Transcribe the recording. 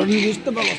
আমি বুঝতে পারলাম